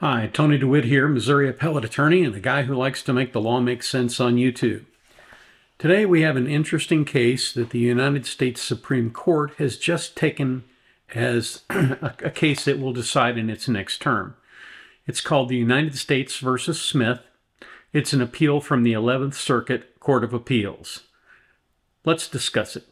Hi, Tony DeWitt here, Missouri appellate attorney and a guy who likes to make the law make sense on YouTube. Today we have an interesting case that the United States Supreme Court has just taken as a case that will decide in its next term. It's called the United States versus Smith. It's an appeal from the 11th Circuit Court of Appeals. Let's discuss it.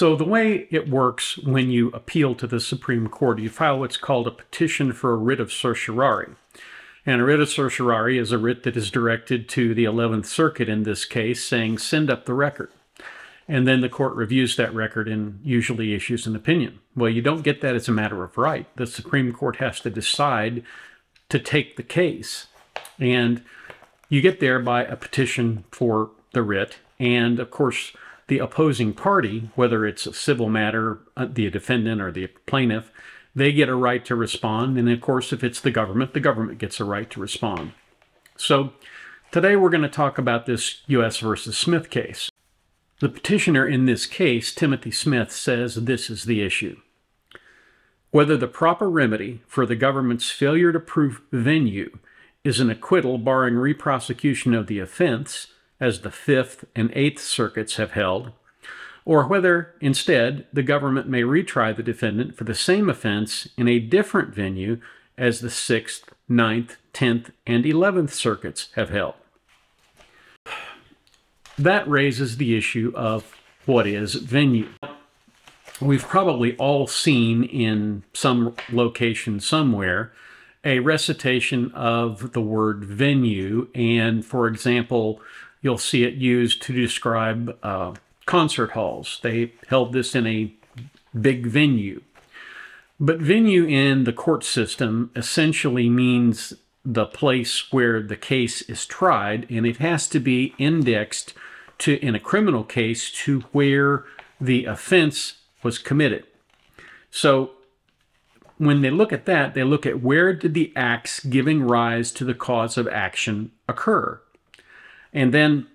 So, the way it works when you appeal to the Supreme Court, you file what's called a petition for a writ of certiorari. And a writ of certiorari is a writ that is directed to the 11th Circuit in this case, saying, send up the record. And then the court reviews that record and usually issues an opinion. Well, you don't get that as a matter of right. The Supreme Court has to decide to take the case. And you get there by a petition for the writ. And of course, the opposing party, whether it's a civil matter, uh, the defendant or the plaintiff, they get a right to respond. And of course, if it's the government, the government gets a right to respond. So today we're going to talk about this U.S. versus Smith case. The petitioner in this case, Timothy Smith, says this is the issue. Whether the proper remedy for the government's failure to prove venue is an acquittal barring reprosecution of the offense as the Fifth and Eighth Circuits have held, or whether, instead, the government may retry the defendant for the same offense in a different venue as the Sixth, Ninth, Tenth, and Eleventh Circuits have held. That raises the issue of what is venue. We've probably all seen in some location somewhere a recitation of the word venue, and for example, You'll see it used to describe uh, concert halls. They held this in a big venue. But venue in the court system essentially means the place where the case is tried, and it has to be indexed to, in a criminal case, to where the offense was committed. So when they look at that, they look at where did the acts giving rise to the cause of action occur. And then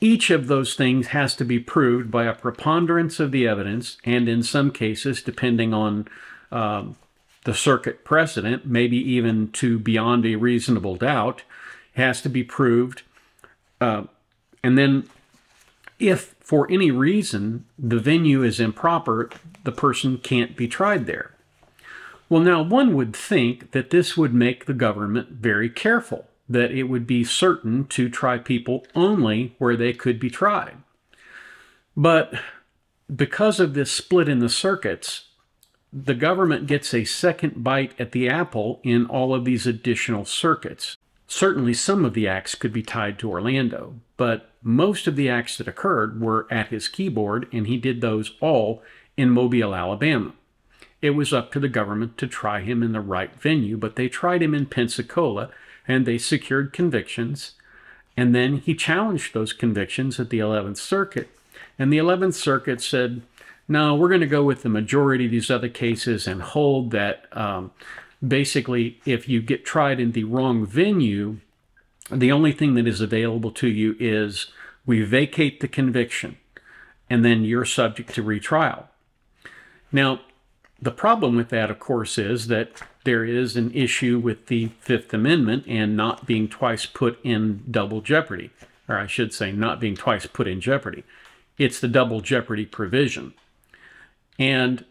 each of those things has to be proved by a preponderance of the evidence, and in some cases, depending on um, the circuit precedent, maybe even to beyond a reasonable doubt, has to be proved. Uh, and then, if for any reason the venue is improper, the person can't be tried there. Well, now one would think that this would make the government very careful that it would be certain to try people only where they could be tried. But because of this split in the circuits, the government gets a second bite at the apple in all of these additional circuits. Certainly, some of the acts could be tied to Orlando, but most of the acts that occurred were at his keyboard, and he did those all in Mobile, Alabama. It was up to the government to try him in the right venue, but they tried him in Pensacola, and they secured convictions. And then he challenged those convictions at the 11th Circuit. And the 11th Circuit said, no, we're going to go with the majority of these other cases and hold that um, basically if you get tried in the wrong venue, the only thing that is available to you is we vacate the conviction and then you're subject to retrial. Now, the problem with that, of course, is that there is an issue with the Fifth Amendment and not being twice put in double jeopardy, or I should say, not being twice put in jeopardy. It's the double jeopardy provision. And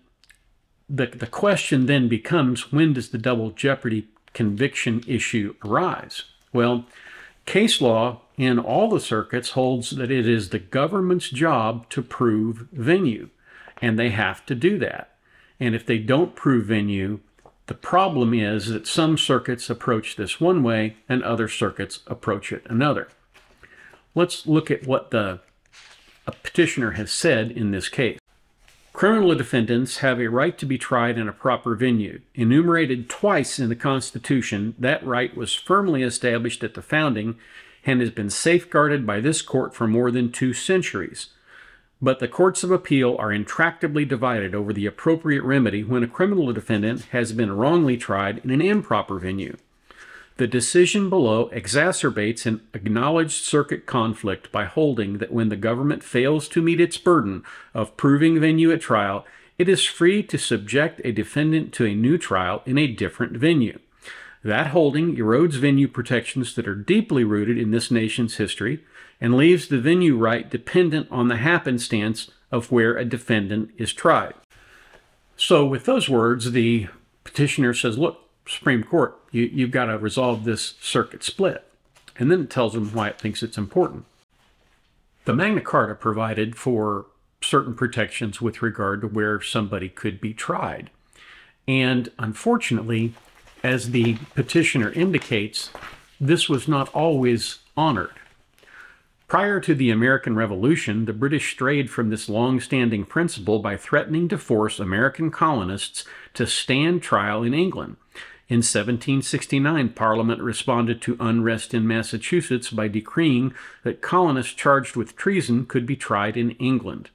the, the question then becomes when does the double jeopardy conviction issue arise? Well, case law in all the circuits holds that it is the government's job to prove venue, and they have to do that. And if they don't prove venue, the problem is that some circuits approach this one way and other circuits approach it another. Let's look at what the petitioner has said in this case. Criminal defendants have a right to be tried in a proper venue. Enumerated twice in the Constitution, that right was firmly established at the founding and has been safeguarded by this court for more than two centuries. But the courts of appeal are intractably divided over the appropriate remedy when a criminal defendant has been wrongly tried in an improper venue. The decision below exacerbates an acknowledged circuit conflict by holding that when the government fails to meet its burden of proving venue at trial, it is free to subject a defendant to a new trial in a different venue. That holding erodes venue protections that are deeply rooted in this nation's history and leaves the venue right dependent on the happenstance of where a defendant is tried. So, with those words, the petitioner says, Look, Supreme Court, you, you've got to resolve this circuit split. And then it tells them why it thinks it's important. The Magna Carta provided for certain protections with regard to where somebody could be tried. And unfortunately, as the petitioner indicates, this was not always honored. Prior to the American Revolution, the British strayed from this long standing principle by threatening to force American colonists to stand trial in England. In 1769, Parliament responded to unrest in Massachusetts by decreeing that colonists charged with treason could be tried in England.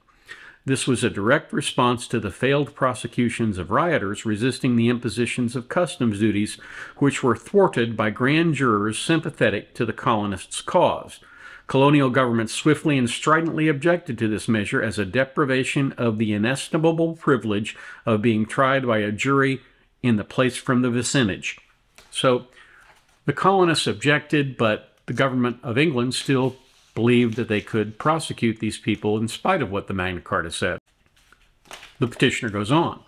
This was a direct response to the failed prosecutions of rioters resisting the impositions of customs duties, which were thwarted by grand jurors sympathetic to the colonists' cause. Colonial governments swiftly and stridently objected to this measure as a deprivation of the inestimable privilege of being tried by a jury in the place from the vicinage. So the colonists objected, but the government of England still believed that they could prosecute these people in spite of what the Magna Carta said. The petitioner goes on.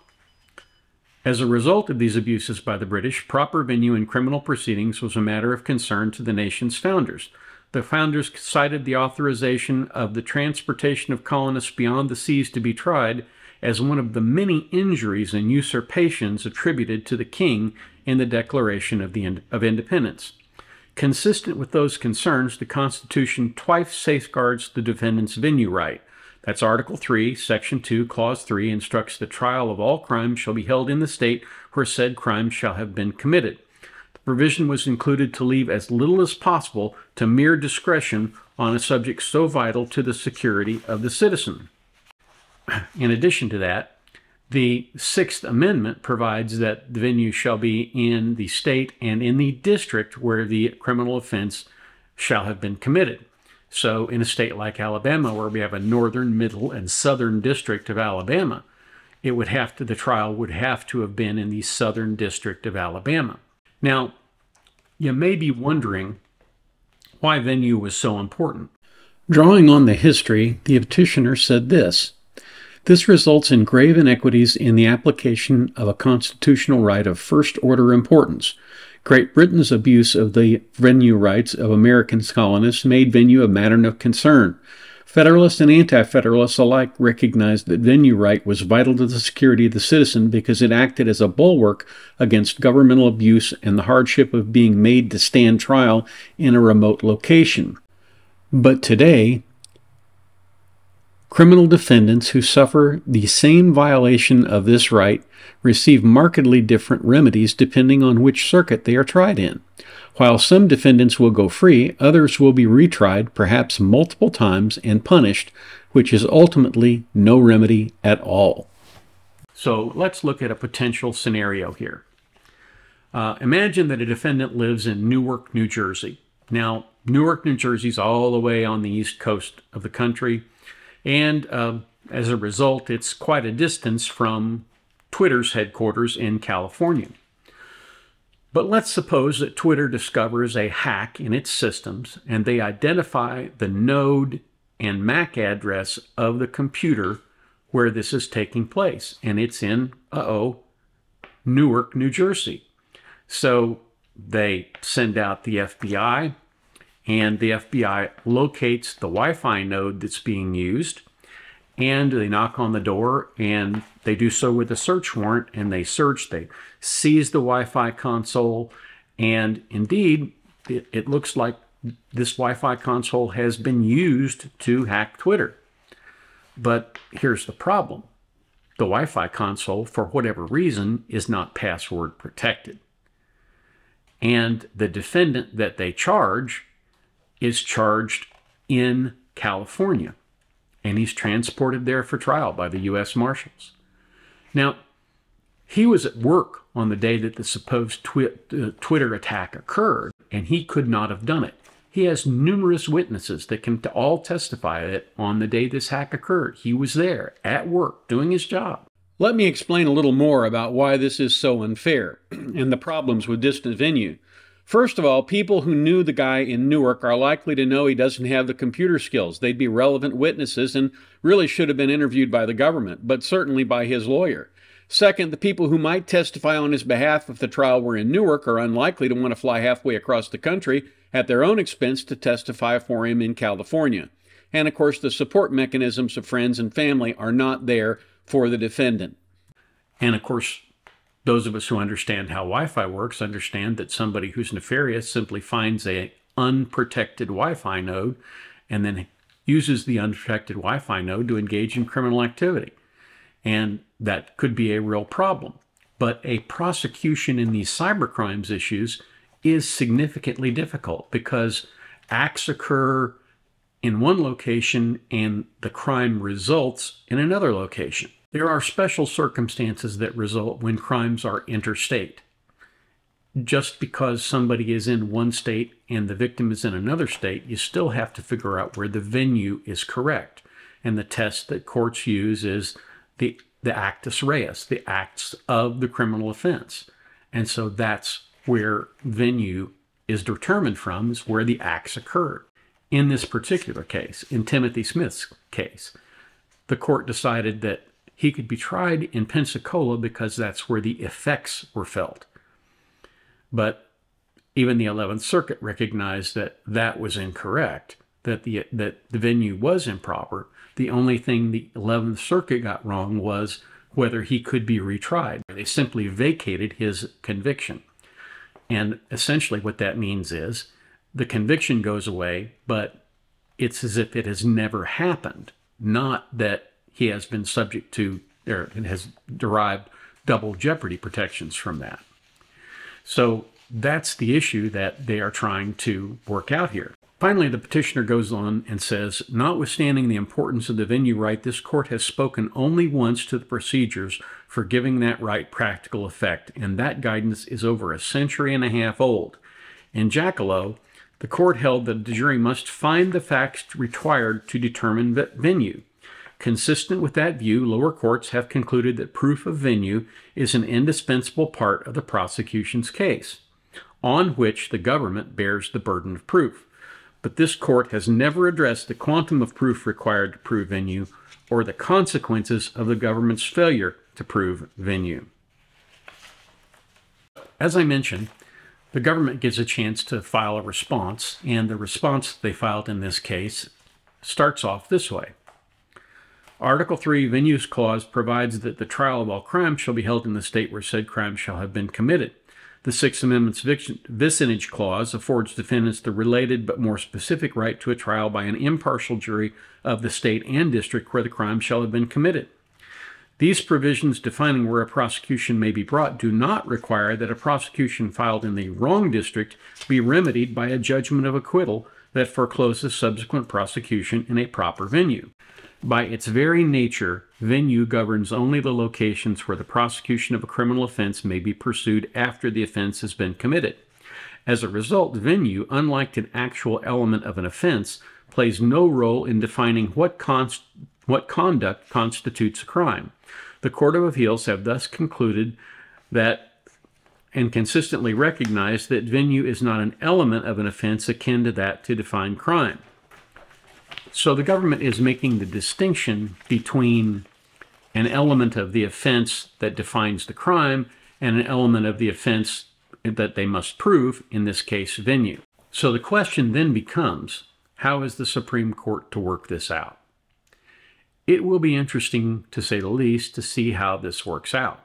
As a result of these abuses by the British, proper venue in criminal proceedings was a matter of concern to the nation's founders. The founders cited the authorization of the transportation of colonists beyond the seas to be tried as one of the many injuries and usurpations attributed to the king in the Declaration of, the, of Independence. Consistent with those concerns, the Constitution twice safeguards the defendant's venue right. That's Article 3, Section 2, Clause 3 instructs the trial of all crimes shall be held in the state where said crime shall have been committed. The provision was included to leave as little as possible to mere discretion on a subject so vital to the security of the citizen. In addition to that, the Sixth Amendment provides that the venue shall be in the state and in the district where the criminal offense shall have been committed. So, in a state like Alabama, where we have a northern, middle, and southern district of Alabama, it would have to, the trial would have to have been in the southern district of Alabama. Now, you may be wondering why venue was so important. Drawing on the history, the petitioner said this this results in grave inequities in the application of a constitutional right of first order importance. Great Britain's abuse of the venue rights of American colonists made venue a matter of concern. Federalists and Anti Federalists alike recognized that venue right was vital to the security of the citizen because it acted as a bulwark against governmental abuse and the hardship of being made to stand trial in a remote location. But today, Criminal defendants who suffer the same violation of this right receive markedly different remedies depending on which circuit they are tried in. While some defendants will go free, others will be retried, perhaps multiple times, and punished, which is ultimately no remedy at all. So let's look at a potential scenario here. Uh, imagine that a defendant lives in Newark, New Jersey. Now, Newark, New Jersey is all the way on the east coast of the country. And uh, as a result, it's quite a distance from Twitter's headquarters in California. But let's suppose that Twitter discovers a hack in its systems and they identify the node and MAC address of the computer where this is taking place. And it's in, uh oh, Newark, New Jersey. So they send out the FBI and the FBI locates the Wi-Fi node that's being used and they knock on the door and they do so with a search warrant and they search they seize the wi-fi console and indeed it, it looks like this wi-fi console has been used to hack twitter. But here's the problem. The wi-fi console for whatever reason is not password protected. And the defendant that they charge is charged in California, and he's transported there for trial by the U.S. Marshals. Now, He was at work on the day that the supposed twi- uh, Twitter attack occurred, and he could not have done it. He has numerous witnesses that can all testify that on the day this hack occurred, he was there at work doing his job. Let me explain a little more about why this is so unfair and the problems with distant venue. First of all, people who knew the guy in Newark are likely to know he doesn't have the computer skills. They'd be relevant witnesses and really should have been interviewed by the government, but certainly by his lawyer. Second, the people who might testify on his behalf if the trial were in Newark are unlikely to want to fly halfway across the country at their own expense to testify for him in California. And of course, the support mechanisms of friends and family are not there for the defendant. And of course, those of us who understand how Wi-Fi works understand that somebody who's nefarious simply finds a unprotected Wi-Fi node and then uses the unprotected Wi-Fi node to engage in criminal activity. And that could be a real problem. But a prosecution in these cybercrimes issues is significantly difficult because acts occur in one location and the crime results in another location. There are special circumstances that result when crimes are interstate. Just because somebody is in one state and the victim is in another state, you still have to figure out where the venue is correct. And the test that courts use is the, the actus reus, the acts of the criminal offense. And so that's where venue is determined from, is where the acts occurred. In this particular case, in Timothy Smith's case, the court decided that he could be tried in Pensacola because that's where the effects were felt. But even the 11th Circuit recognized that that was incorrect, that the, that the venue was improper. The only thing the 11th Circuit got wrong was whether he could be retried. They simply vacated his conviction. And essentially, what that means is the conviction goes away, but it's as if it has never happened, not that he has been subject to or has derived double jeopardy protections from that. So that's the issue that they are trying to work out here. Finally, the petitioner goes on and says, Notwithstanding the importance of the venue right, this court has spoken only once to the procedures for giving that right practical effect, and that guidance is over a century and a half old. In Jackalow, the court held that the jury must find the facts required to determine venue. Consistent with that view, lower courts have concluded that proof of venue is an indispensable part of the prosecution's case, on which the government bears the burden of proof. But this court has never addressed the quantum of proof required to prove venue or the consequences of the government's failure to prove venue. As I mentioned, the government gets a chance to file a response, and the response they filed in this case starts off this way. Article 3 Venues Clause provides that the trial of all crimes shall be held in the state where said crime shall have been committed. The Sixth Amendment's vicinage clause affords defendants the related but more specific right to a trial by an impartial jury of the state and district where the crime shall have been committed. These provisions defining where a prosecution may be brought do not require that a prosecution filed in the wrong district be remedied by a judgment of acquittal that forecloses subsequent prosecution in a proper venue. By its very nature, venue governs only the locations where the prosecution of a criminal offense may be pursued after the offense has been committed. As a result, venue, unlike an actual element of an offense, plays no role in defining what, const- what conduct constitutes a crime. The Court of Appeals have thus concluded that and consistently recognized that venue is not an element of an offense akin to that to define crime. So the government is making the distinction between an element of the offense that defines the crime and an element of the offense that they must prove, in this case, venue. So the question then becomes how is the Supreme Court to work this out? It will be interesting, to say the least, to see how this works out.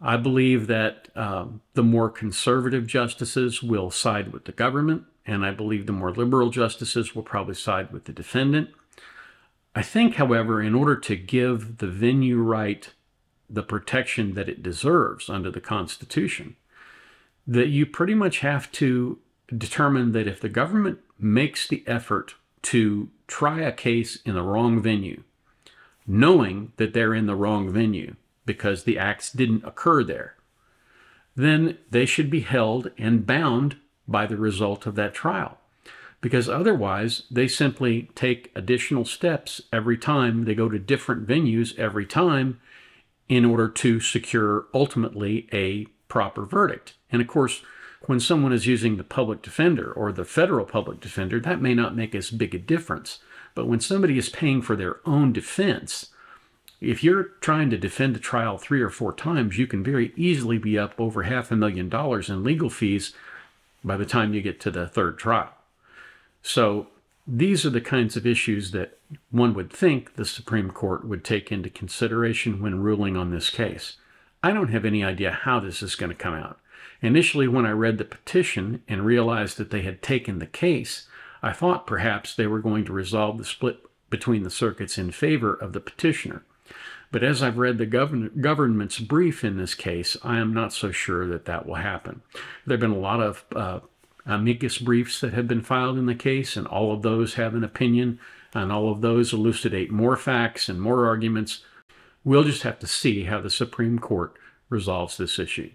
I believe that uh, the more conservative justices will side with the government and I believe the more liberal justices will probably side with the defendant. I think, however, in order to give the venue right the protection that it deserves under the Constitution, that you pretty much have to determine that if the government makes the effort to try a case in the wrong venue, knowing that they're in the wrong venue, because the acts didn't occur there, then they should be held and bound by the result of that trial. Because otherwise, they simply take additional steps every time. They go to different venues every time in order to secure ultimately a proper verdict. And of course, when someone is using the public defender or the federal public defender, that may not make as big a difference. But when somebody is paying for their own defense, if you're trying to defend a trial three or four times, you can very easily be up over half a million dollars in legal fees by the time you get to the third trial. So these are the kinds of issues that one would think the Supreme Court would take into consideration when ruling on this case. I don't have any idea how this is going to come out. Initially, when I read the petition and realized that they had taken the case, I thought perhaps they were going to resolve the split between the circuits in favor of the petitioner. But as I've read the govern- government's brief in this case, I am not so sure that that will happen. There have been a lot of uh, amicus briefs that have been filed in the case, and all of those have an opinion, and all of those elucidate more facts and more arguments. We'll just have to see how the Supreme Court resolves this issue.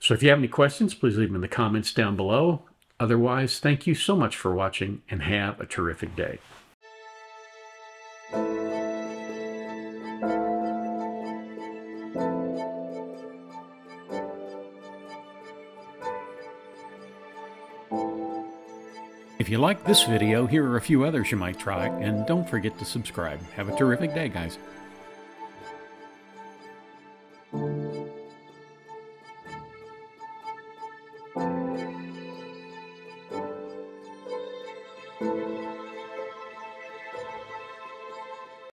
So if you have any questions, please leave them in the comments down below. Otherwise, thank you so much for watching and have a terrific day. If you like this video, here are a few others you might try, and don't forget to subscribe. Have a terrific day, guys.